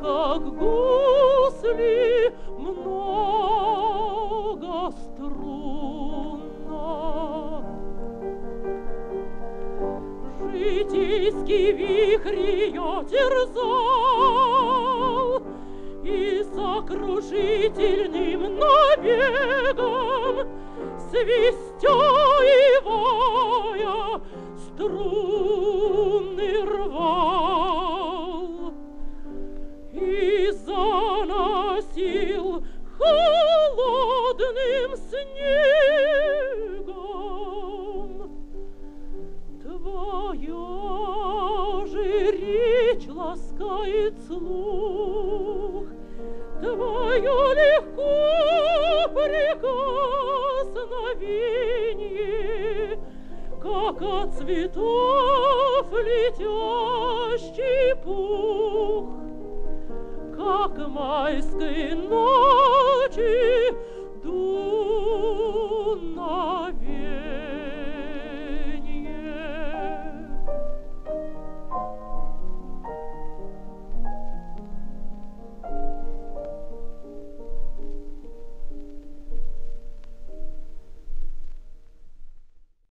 как гусли, многострунна. Житейский вихрь ее терзал, И сокрушительным набегом, Свистя и воя, струны рвал заносил холодным снегом. Твоя же речь ласкает слух, Твое легко прикосновение, Как от цветов летящий майской ночи